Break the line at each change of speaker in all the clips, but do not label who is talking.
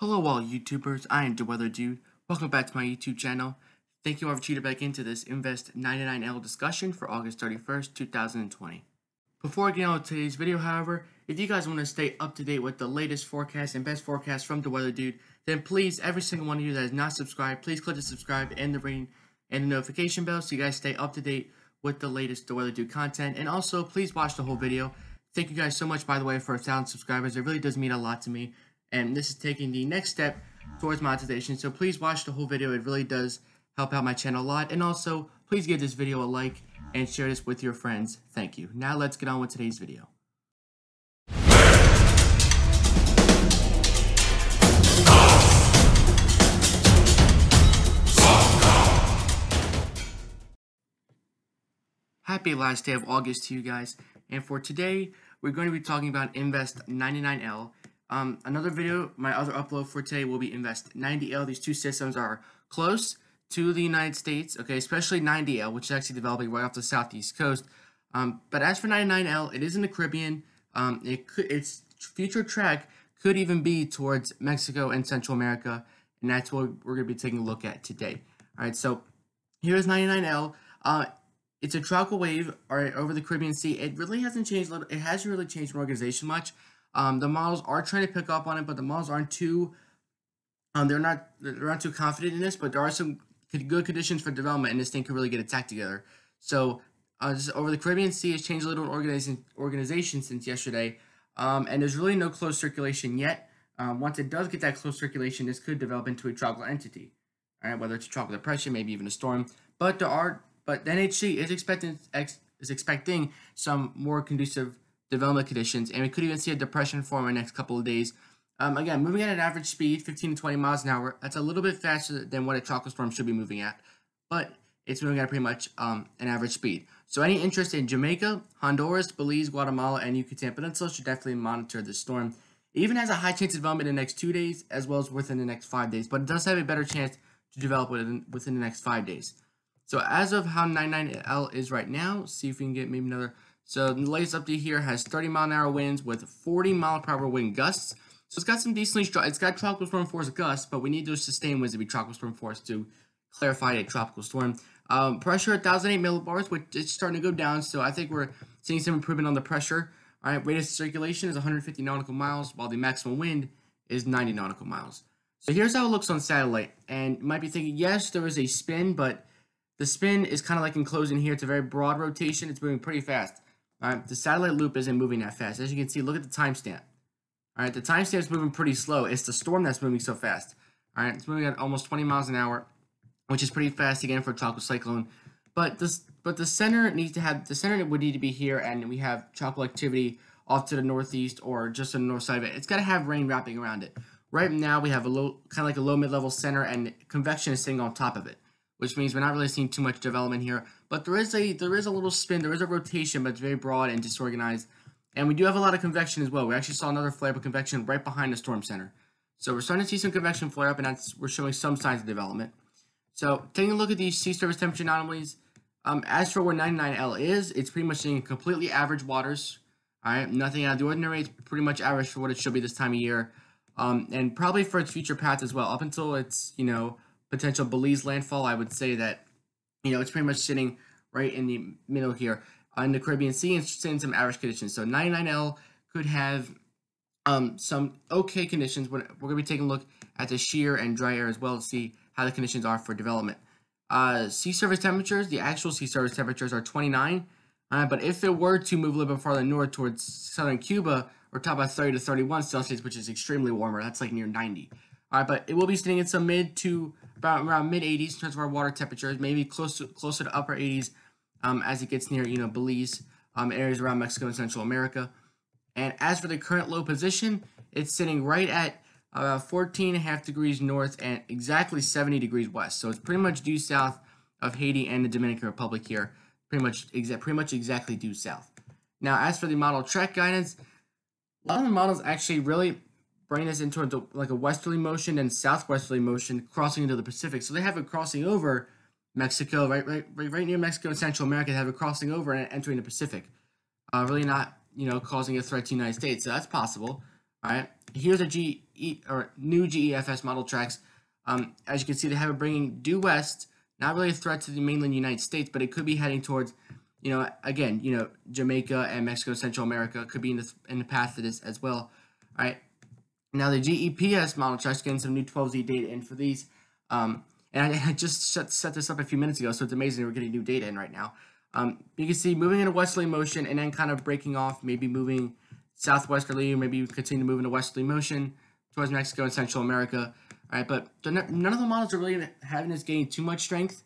Hello all YouTubers, I am the Weather Dude. Welcome back to my YouTube channel. Thank you all for tuning back into this Invest 99L discussion for August 31st, 2020. Before I get on with today's video, however, if you guys want to stay up to date with the latest forecast and best forecast from the Weather Dude, then please, every single one of you that is not subscribed, please click the subscribe and the ring and the notification bell so you guys stay up to date with the latest The Weather Dude content. And also, please watch the whole video. Thank you guys so much, by the way, for a thousand subscribers. It really does mean a lot to me and this is taking the next step towards monetization. So please watch the whole video. It really does help out my channel a lot. And also, please give this video a like and share this with your friends. Thank you. Now let's get on with today's video. Happy last day of August to you guys. And for today, we're going to be talking about Invest 99L um, another video, my other upload for today will be Invest 90L. These two systems are close to the United States, okay, especially 90L, which is actually developing right off the southeast coast. Um, but as for 99L, it is in the Caribbean. Um, it could, its future track could even be towards Mexico and Central America, and that's what we're going to be taking a look at today. All right, so here's 99L. Uh, it's a tropical wave all right, over the Caribbean Sea. It really hasn't changed. It hasn't really changed organization much. Um, the models are trying to pick up on it, but the models aren't too. Um, they're not they're not too confident in this, but there are some good conditions for development, and this thing could really get attacked together. So uh, over the Caribbean Sea has changed a little organization organization since yesterday, um, and there's really no close circulation yet. Um, once it does get that close circulation, this could develop into a tropical entity. All right, whether it's a tropical depression, maybe even a storm. But there are, but the NHC is expecting is expecting some more conducive development conditions, and we could even see a depression form in the next couple of days. Um, again, moving at an average speed, 15 to 20 miles an hour, that's a little bit faster than what a tropical storm should be moving at, but it's moving at pretty much um, an average speed. So any interest in Jamaica, Honduras, Belize, Guatemala, and Yucatan Peninsula should definitely monitor this storm. It even has a high chance of development in the next two days, as well as within the next five days, but it does have a better chance to develop within, within the next five days. So as of how 99L is right now, see if we can get maybe another so the latest update here has 30 mile an hour winds with 40 mile per hour wind gusts. So it's got some decently strong, it's got tropical storm force gusts, but we need those sustained winds to be tropical storm force to clarify a tropical storm. Um, pressure 1008 millibars, which is starting to go down, so I think we're seeing some improvement on the pressure. All right, rate of circulation is 150 nautical miles, while the maximum wind is 90 nautical miles. So here's how it looks on satellite, and you might be thinking, yes, there is a spin, but the spin is kind of like enclosed in here. It's a very broad rotation. It's moving pretty fast. The satellite loop isn't moving that fast. As you can see, look at the timestamp. All right, the timestamp is moving pretty slow. It's the storm that's moving so fast. All right, it's moving at almost 20 miles an hour, which is pretty fast again for a tropical cyclone. But this, but the center needs to have the center would need to be here, and we have tropical activity off to the northeast or just on the north side of it. It's got to have rain wrapping around it. Right now, we have a low, kind of like a low mid-level center, and convection is sitting on top of it which means we're not really seeing too much development here. But there is a there is a little spin, there is a rotation, but it's very broad and disorganized. And we do have a lot of convection as well. We actually saw another flare up of convection right behind the storm center. So we're starting to see some convection flare up, and that's we're showing some signs of development. So taking a look at these sea surface temperature anomalies, um, as for where 99L is, it's pretty much seeing completely average waters. All right, nothing out of the ordinary. It's pretty much average for what it should be this time of year, um, and probably for its future path as well. Up until it's you know potential Belize landfall, I would say that, you know, it's pretty much sitting right in the middle here in the Caribbean Sea and in some average conditions. So 99L could have um, some okay conditions. We're, we're going to be taking a look at the shear and dry air as well to see how the conditions are for development. Uh, sea surface temperatures, the actual sea surface temperatures are 29. Uh, but if it were to move a little bit farther north towards southern Cuba, we're talking about 30 to 31 Celsius, which is extremely warmer. That's like near 90. All right, but it will be sitting in some mid to about around mid 80s in terms of our water temperatures, maybe close to closer to upper 80s um, as it gets near you know Belize, um, areas around Mexico and Central America. And as for the current low position, it's sitting right at about 14 and a half degrees north and exactly 70 degrees west. So it's pretty much due south of Haiti and the Dominican Republic here, pretty much exa- pretty much exactly due south. Now, as for the model track guidance, a lot of the models actually really bring us into like a westerly motion and southwesterly motion crossing into the Pacific. So they have it crossing over Mexico, right, right, right, near Mexico and Central America. They have it crossing over and entering the Pacific. Uh, really not, you know, causing a threat to the United States. So that's possible. All right. Here's a G. e, or new GEFS model tracks. Um, as you can see, they have it bringing due west. Not really a threat to the mainland United States, but it could be heading towards, you know, again, you know, Jamaica and Mexico, Central America could be in the in the path of this as well. All right. Now the GEPS model tracks getting some new 12Z data in for these. Um, and I, I just set, set this up a few minutes ago, so it's amazing we're getting new data in right now. Um, you can see moving in a westerly motion and then kind of breaking off, maybe moving southwesterly, or maybe continue to move in a westerly motion towards Mexico and Central America. All right, but none of the models are really having this gain too much strength.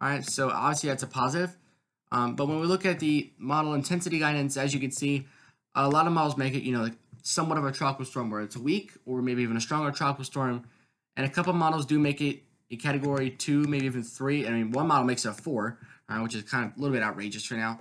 All right, so obviously that's a positive. Um, but when we look at the model intensity guidance, as you can see, a lot of models make it, you know, like somewhat of a tropical storm where it's weak or maybe even a stronger tropical storm. And a couple models do make it a category two, maybe even three. I mean, one model makes it a four, uh, which is kind of a little bit outrageous for now.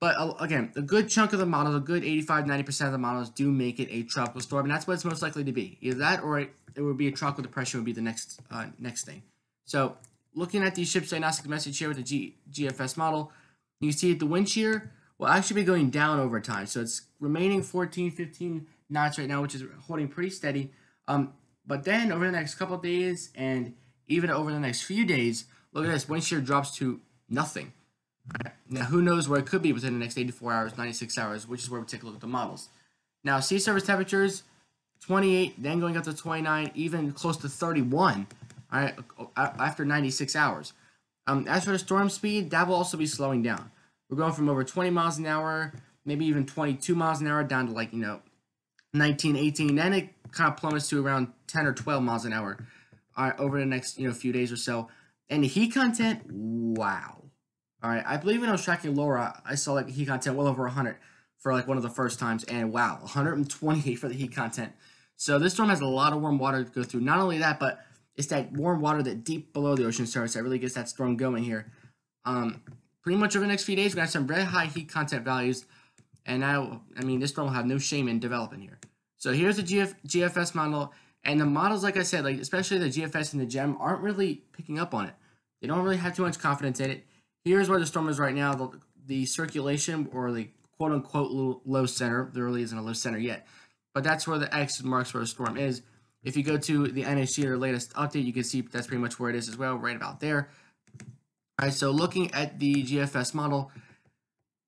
But uh, again, a good chunk of the models, a good 85 90% of the models do make it a tropical storm, and that's what it's most likely to be. Either that or it, it would be a tropical depression would be the next uh, next thing. So, looking at the SHIPS diagnostic message here with the G, GFS model, you see the wind shear will actually be going down over time. So, it's remaining 14, 15 knots right now, which is holding pretty steady. Um, but then over the next couple days and even over the next few days, look at this, wind shear drops to nothing. Now, who knows where it could be within the next 84 hours, 96 hours, which is where we take a look at the models. Now, sea surface temperatures, 28, then going up to 29, even close to 31 all right, after 96 hours. Um, as for the storm speed, that will also be slowing down. We're going from over 20 miles an hour, maybe even 22 miles an hour, down to like, you know, 19, 18. Then it kind of plummets to around 10 or 12 miles an hour uh, over the next, you know, few days or so. And the heat content, wow. All right, I believe when I was tracking Laura, I saw like heat content well over 100 for like one of the first times, and wow, 128 for the heat content. So this storm has a lot of warm water to go through. Not only that, but it's that warm water that deep below the ocean surface that really gets that storm going here. Um, pretty much over the next few days, we got some very high heat content values, and now, I mean, this storm will have no shame in developing here. So here's the GF, GFS model, and the models, like I said, like especially the GFS and the GEM, aren't really picking up on it. They don't really have too much confidence in it here's where the storm is right now. The, the circulation or the quote unquote low, low center, there really isn't a low center yet, but that's where the X marks where the storm is. If you go to the NHC or latest update, you can see that's pretty much where it is as well, right about there. All right, so looking at the GFS model,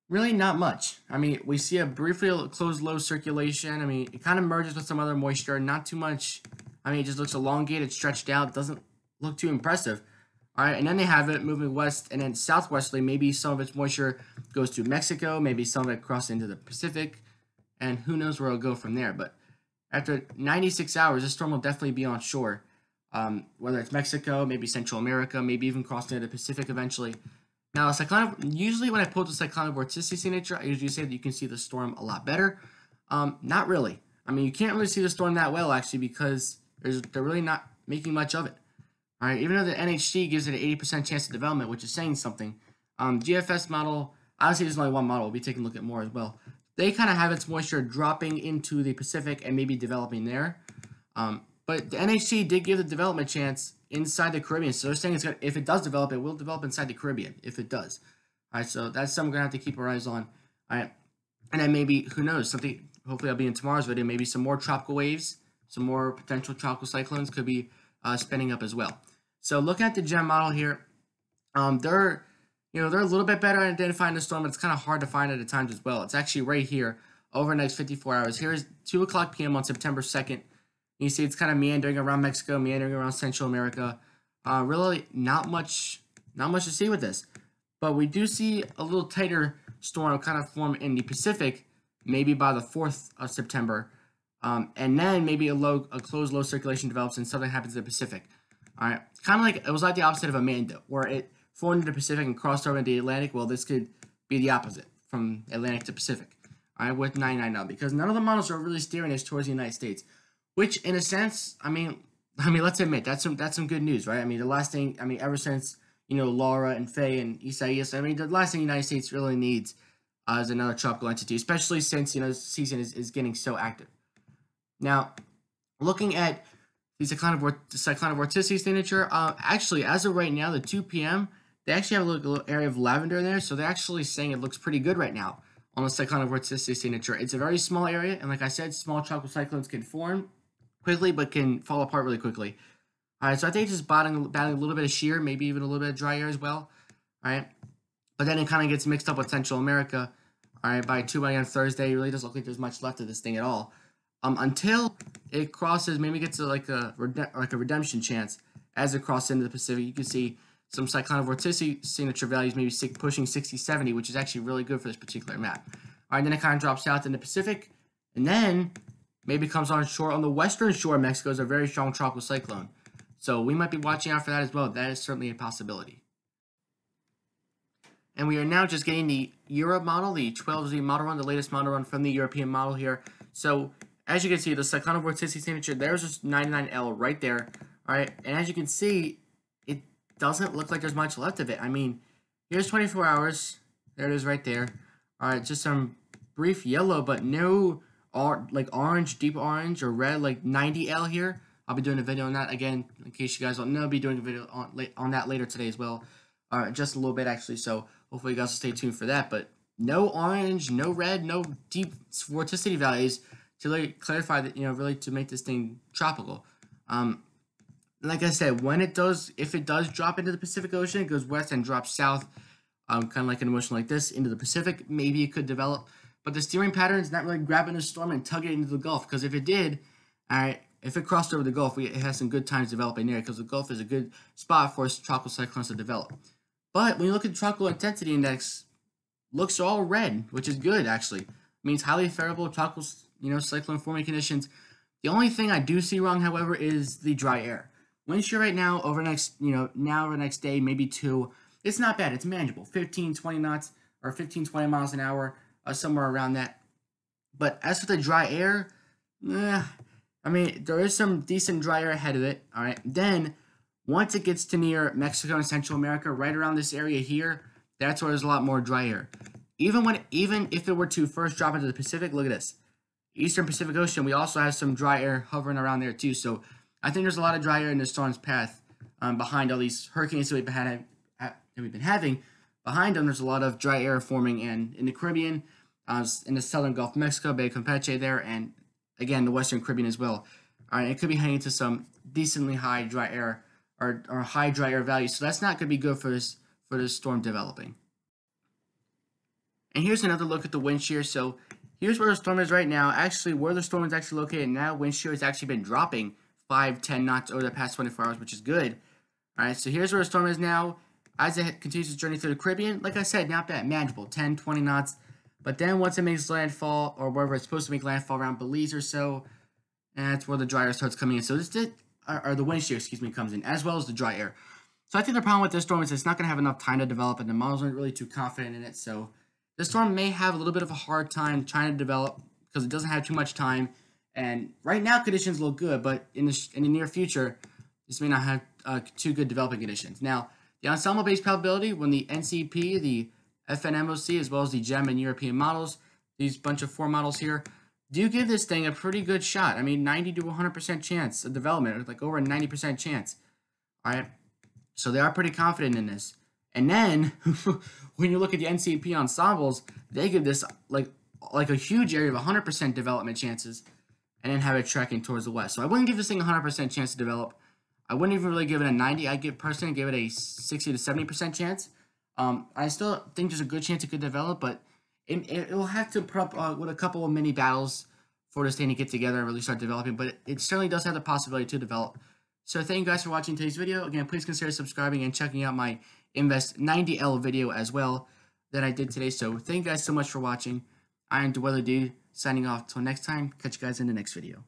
really not much. I mean, we see a briefly closed low circulation. I mean, it kind of merges with some other moisture, not too much. I mean, it just looks elongated, stretched out, doesn't look too impressive. All right, and then they have it moving west and then southwesterly. Maybe some of its moisture goes to Mexico. Maybe some of it crosses into the Pacific, and who knows where it'll go from there. But after 96 hours, this storm will definitely be on shore. Um, whether it's Mexico, maybe Central America, maybe even crossing into the Pacific eventually. Now, cyclonic, usually when I pull the cyclonic vorticity signature, I usually say that you can see the storm a lot better. Um, not really. I mean, you can't really see the storm that well actually because they're really not making much of it. All right, even though the NHC gives it an 80% chance of development, which is saying something, um, GFS model, obviously there's only one model, we'll be taking a look at more as well. They kind of have its moisture dropping into the Pacific and maybe developing there. Um, but the NHC did give the development chance inside the Caribbean. So they're saying it's gonna, if it does develop, it will develop inside the Caribbean, if it does. All right, so that's something we're to have to keep our eyes on. All right, and then maybe, who knows, something, hopefully I'll be in tomorrow's video, maybe some more tropical waves, some more potential tropical cyclones could be uh, spinning up as well. So looking at the gem model here, um, they're you know they're a little bit better at identifying the storm, but it's kind of hard to find at times as well. It's actually right here over the next 54 hours. Here's 2 o'clock p.m. on September 2nd. You see it's kind of meandering around Mexico, meandering around Central America. Uh, really not much, not much to see with this. But we do see a little tighter storm kind of form in the Pacific, maybe by the 4th of September. Um, and then maybe a low, a closed low circulation develops and something happens in the Pacific. All right, kind of like it was like the opposite of Amanda, where it formed in the Pacific and crossed over into the Atlantic. Well, this could be the opposite from Atlantic to Pacific. All right, with 99 now because none of the models are really steering us towards the United States, which in a sense, I mean, I mean, let's admit that's some that's some good news, right? I mean, the last thing, I mean, ever since you know Laura and Fay and Isaias, I mean, the last thing the United States really needs uh, is another tropical entity, especially since you know season is, is getting so active. Now, looking at the vorticity signature. Uh, actually, as of right now, the 2 p.m., they actually have a little, little, area of lavender there, so they're actually saying it looks pretty good right now on the vorticity signature. It's a very small area, and like I said, small tropical cyclones can form quickly, but can fall apart really quickly. All right, so I think just battling, battling a little bit of shear, maybe even a little bit of dry air as well. All right, but then it kind of gets mixed up with Central America. All right, by 2 a.m. Thursday, it really doesn't look like there's much left of this thing at all. Um, until it crosses, maybe gets to like a like a redemption chance as it crosses into the Pacific. You can see some cyclonic vorticity signature values maybe pushing 60, 70, which is actually really good for this particular map. All right, then it kind of drops south in the Pacific, and then maybe comes on shore on the western shore of Mexico is a very strong tropical cyclone. So we might be watching out for that as well. That is certainly a possibility. And we are now just getting the Europe model, the 12Z model run, the latest model run from the European model here. So as you can see, the cyclonic vorticity signature, there's just 99L right there. All right, and as you can see, it doesn't look like there's much left of it. I mean, here's 24 hours. There it is right there. All right, just some brief yellow, but no or like orange, deep orange, or red, like 90L here. I'll be doing a video on that again, in case you guys don't know. I'll be doing a video on, on that later today as well. All right, just a little bit actually, so Hopefully you guys will stay tuned for that. But no orange, no red, no deep vorticity values to clarify that, you know, really to make this thing tropical. Um, like I said, when it does, if it does drop into the Pacific Ocean, it goes west and drops south, um, kind of like an emotion like this, into the Pacific, maybe it could develop. But the steering pattern is not really grabbing a storm and tugging it into the Gulf, because if it did, all right, if it crossed over the Gulf, we, it has some good times developing there, because the Gulf is a good spot for tropical cyclones to develop. But when you look at the tropical intensity index, looks all red, which is good actually. It means highly favorable tropical, you know, cyclone forming conditions. The only thing I do see wrong, however, is the dry air. Wind shear right now over next, you know, now over next day, maybe two. It's not bad. It's manageable. 15, 20 knots or 15, 20 miles an hour, uh, somewhere around that. But as for the dry air, eh, I mean, there is some decent dry air ahead of it. All right. Then once it gets to near Mexico and Central America, right around this area here, that's where there's a lot more dry air. Even when, even if it were to first drop into the Pacific, look at this. Eastern Pacific Ocean, we also have some dry air hovering around there too. So I think there's a lot of dry air in the storm's path um, behind all these hurricanes that we've, had, that we've been having. Behind them, there's a lot of dry air forming and in the Caribbean, uh, in the southern Gulf of Mexico, Bay of Campeche there, and again, the western Caribbean as well. All right, it could be heading to some decently high dry air or, or high dry air values. So that's not going to be good for this for this storm developing. And here's another look at the wind shear. So here's where the storm is right now. Actually, where the storm is actually located now, wind shear has actually been dropping 5, 10 knots over the past 24 hours, which is good. All right, so here's where the storm is now. As it continues its journey through the Caribbean, like I said, not bad, manageable, 10, 20 knots. But then once it makes landfall, or wherever it's supposed to make landfall around Belize or so, that's where the dryer starts coming in. So this did or, or the wind shear, excuse me, comes in, as well as the dry air. So I think the problem with this storm is it's not going to have enough time to develop, and the models aren't really too confident in it. So this storm may have a little bit of a hard time trying to develop because it doesn't have too much time. And right now conditions look good, but in the in the near future, this may not have uh, too good developing conditions. Now, the ensemble-based probability, when the NCP, the FNMOC, as well as the GEM and European models, these bunch of four models here, do give this thing a pretty good shot. I mean, 90 to 100% chance of development, like over a 90% chance. All right. So they are pretty confident in this. And then when you look at the NCP ensembles, they give this like like a huge area of 100% development chances and then have it tracking towards the west. So I wouldn't give this thing a 100% chance to develop. I wouldn't even really give it a 90. I'd give personally give it a 60 to 70% chance. Um, I still think there's a good chance it could develop, but it, it will have to put up uh, with a couple of mini battles for this thing to get together and really start developing, but it, certainly does have the possibility to develop. So thank you guys for watching today's video. Again, please consider subscribing and checking out my Invest 90L video as well that I did today. So thank you guys so much for watching. I am the Dude signing off. Until next time, catch you guys in the next video.